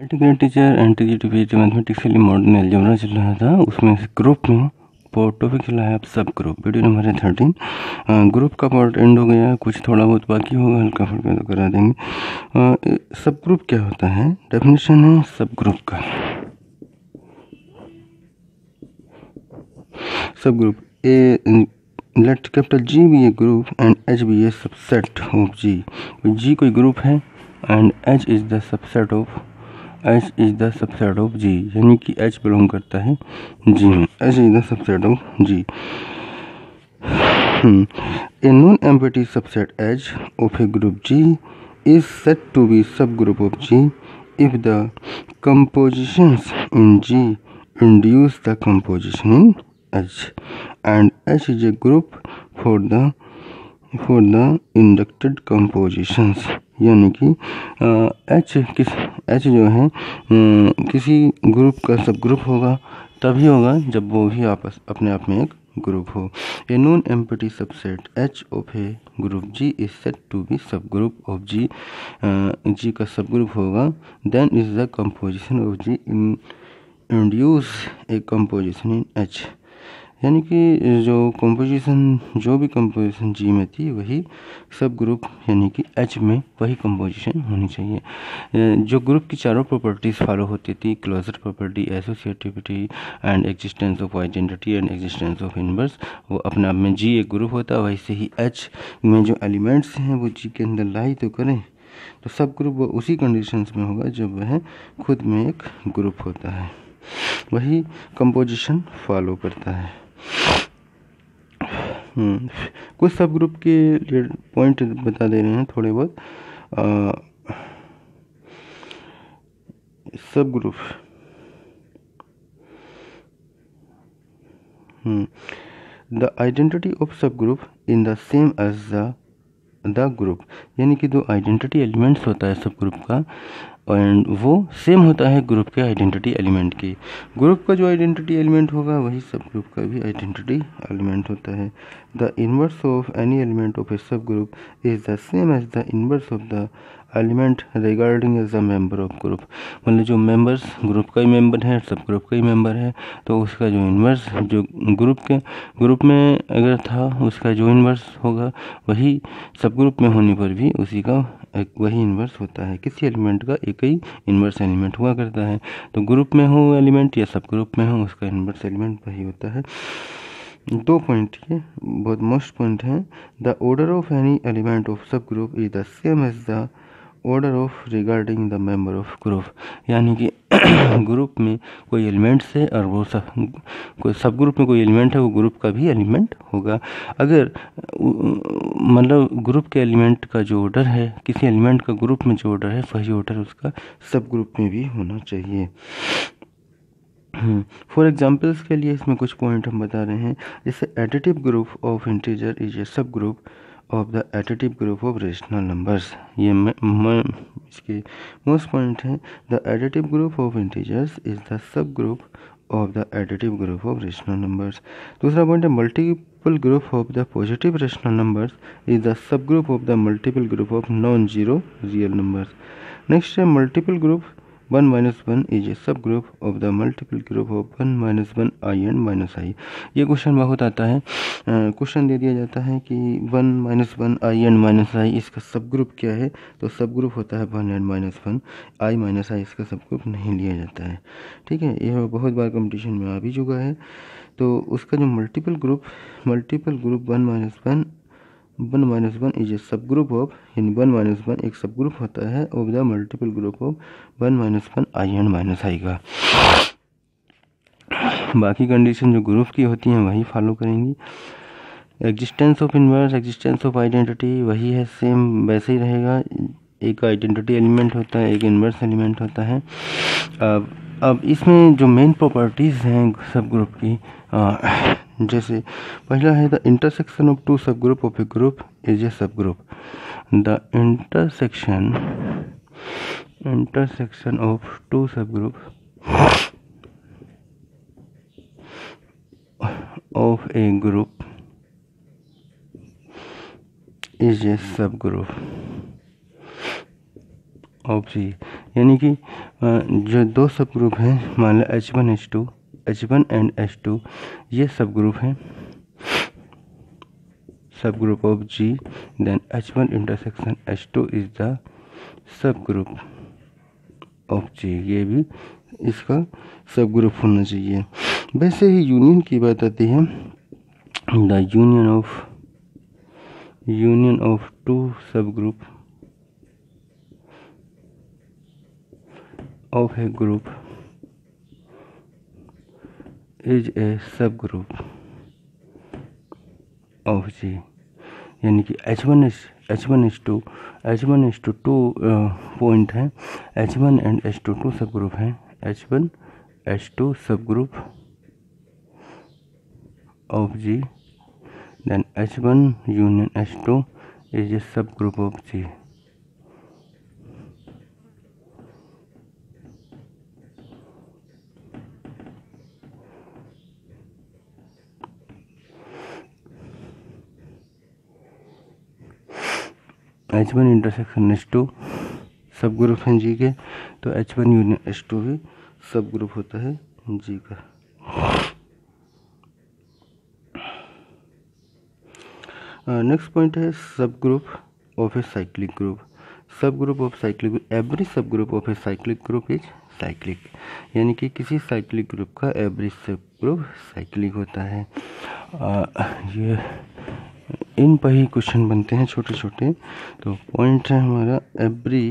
Grade teacher teacher mathematics के लिए modern algebra चल रहा था उसमें से ग्रुप में टॉपिक चला है अब सब ग्रुप वीडियो नंबर है थर्टीन ग्रुप का पार्ट एंड हो गया कुछ थोड़ा बहुत बाकी होगा हल्का फुल्का तो करा देंगे सब ग्रुप क्या होता है डेफिनेशन है सब ग्रुप का subgroup a let capital G be a group and H be a subset of G G कोई ग्रुप है and H is the subset of H is the subset of G यानी कि H belong करता है G में। H is the subset of G a non empty subset H of a group G is said to be subgroup of G if the compositions in G induce the composition in H and H is a group for the for the inducted compositions यानी कि H किस H जो है किसी group का subgroup होगा, तभी होगा जब वो भी आपस, अपने आप में एक ग्रुप हो। A non empty subset H of a group G is said to be subgroup of G G का सब ग्रुप होगा then is the composition of G in induce a composition in H यानी कि जो composition जो भी composition G में थी, वही सब ग्रुप यानी कि एच में वही कंपोजिशन होनी चाहिए। जो ग्रुप की चारों प्रॉपर्टीज़ फॉलो होती थी closure property associativity and existence of identity and existence of inverse वो अपने आप में जी एक ग्रुप होता है वैसे ही एच में जो एलिमेंट्स हैं, वो जी के अंदर लाई तो करें तो सब ग्रुप वो उसी कंडीशंस में होगा जब वह खुद में एक ग्रुप होता है। वही कंपोजिशन फॉलो करता है। कुछ सब ग्रुप के पॉइंट बता दे रहे हैं थोड़े बहुत। Subgroup the identity of subgroup in the same as the group यानी कि दो आइडेंटिटी एलिमेंट्स होता है सब ग्रुप का एंड वो सेम होता है ग्रुप के आइडेंटिटी एलिमेंट की। ग्रुप का जो आइडेंटिटी एलिमेंट होगा, वही सब ग्रुप का भी आइडेंटिटी एलिमेंट होता है। The inverse of any element of a subgroup is the same as the inverse of the element regarding as a member of group. मतलब जो मेंबर्स, ग्रुप का ही मेंबर है, सब ग्रुप का ही मेंबर है तो उसका जो इन्वर्स, जो ग्रुप के, ग्रुप में अगर था, उसका जो इन्वर्स होगा, वही सब ग्रुप में होने पर भी उसी का एक, वही इन्वर्स होता है। किसी एलिमेंट का एक ही इन्वर्स एलिमेंट हुआ करता है। तो ग्रुप में हो एलिमेंट या सब ग्रुप में हो, उसका इन्वर्स एलिमेंट वही होता है। दो पॉइंट ये, बहुत मोस्ट पॉइंट है। The order of any element of subgroup is the same as the order of regarding the member of group यानी कि ग्रुप में कोई एलिमेंट्स है और वो सब कोई सब ग्रुप में कोई एलिमेंट है वो ग्रुप का भी एलिमेंट होगा। अगर मतलब ग्रुप के एलिमेंट का जो ऑर्डर है किसी एलिमेंट का ग्रुप में जो ऑर्डर है वही ऑर्डर उसका सब ग्रुप में भी होना चाहिए। फॉर हम्म, एग्जाम्पल्स के लिए इसमें कुछ पॉइंट हम बता रहे हैं। जैसे additive group of integer is a subgroup of the additive group of rational numbers ये मैं इसके मोस्ट पॉइंट है the additive group of integers is the subgroup of the additive group of rational numbers दूसरा point है multiple group of the positive rational numbers is the subgroup of the multiple group of non zero real numbers next है multiple group one minus one is a subgroup of the multiple group of one minus one i and minus i ये question बहुत आता है। Question दे दिया जाता है कि one minus one i and minus i इसका सब ग्रुप क्या है? तो सब ग्रुप होता है one and minus one. I minus i इसका सब ग्रुप नहीं लिया जाता है। ठीक है? यह बहुत बार कंपटीशन में आ भी चुका है। तो उसका जो multiple group multiple group one minus one one minus one is a subgroup of यानी वन माइनस वन एक सब ग्रुप होता है of the multiple group of one minus one i and minus i का। बाकी condition जो group की होती हैं वही फॉलो करेंगी। Existence of inverse existence of identity वही है सेम वैसे ही रहेगा। एक आइडेंटिटी एलिमेंट होता है एक इनवर्स एलिमेंट होता है। अब अब इसमें जो मेन प्रॉपर्टीज़ हैं सब ग्रुप की आ, जैसे पहला है the intersection of two subgroup of a group is a subgroup the intersection intersection of two subgroup of a group is a subgroup of जी। यानी कि जो दो सब ग्रुप हैं, मान लो H one H two H one and H two ये subgroup हैं। Subgroup of G then H one intersection H two is the subgroup of G ये भी इसका सब ग्रुप होना चाहिए। वैसे ही यूनियन की बात आती है। The union of union of two subgroup of a group is a subgroup of G यानी कि H one H H one H two H one H two two point हैं। H one and H two two subgroup हैं। H one H two subgroup of G then H one union H two is a subgroup of G H one intersection H two subgroup हैं G के तो H one union H two भी subgroup होता है G का। Next point है subgroup of a cyclic group subgroup of cyclic every subgroup of a cyclic group is cyclic यानी कि किसी साइक्लिक ग्रुप का एवरी सब ग्रुप साइक्लिक होता है। आ, ये इन पर ही क्वेश्चन बनते हैं छोटे छोटे तो पॉइंट है हमारा every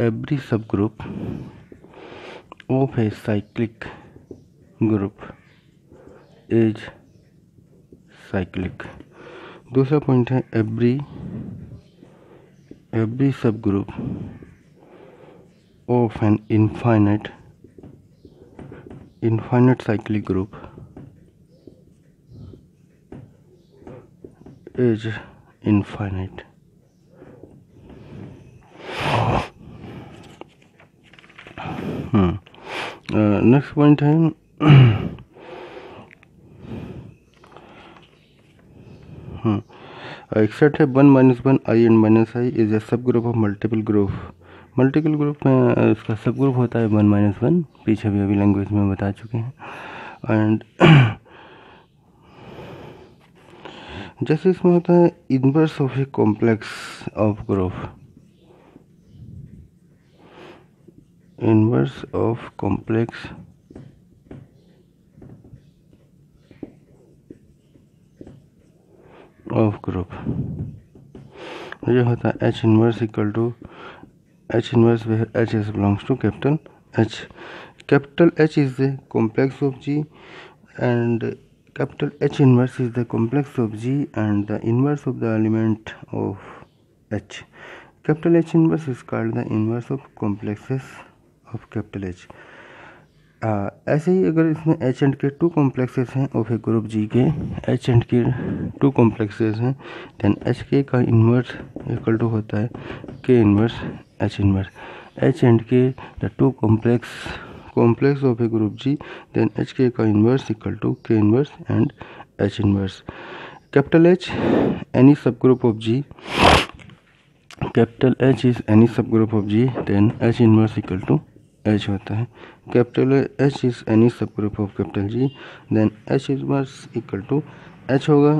every subgroup of a cyclic group is cyclic दूसरा पॉइंट है every every subgroup of an infinite infinite cyclic group is infinite. Next point है एक सेट है one minus one i and minus i is a subgroup of multiple group multiple group में इसका subgroup होता है one minus one पीछे भी अभी लैंग्वेज में बता चुके हैं. एंड जैसे इसमें होता है inverse of a complex of group inverse of complex of group ये होता है H inverse equal to H inverse H is belongs to capital H capital H is the complex of G and capital H inverse is the complex of G and the inverse of the element of H. Capital H inverse is called the inverse of complexes of capital H. ऐसे ही अगर इसमें H and K two complexes हैं of a group G के H and K two complexes हैं then H K का inverse equal to होता है K inverse H inverse H and K the two complex complex of a group G then HK का inverse equal to K inverse and H inverse capital H any subgroup of G capital H is any subgroup of G then H inverse equal to H होता है capital H is any subgroup of capital G then H inverse equal to H होगा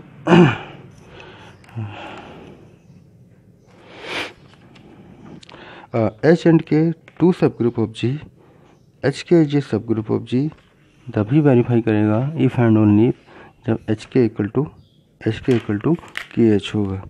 uh, H and K two subgroup of G H K J subgroup of G तभी verify करेगा if and only जब H K equal to H K equal to K H होगा।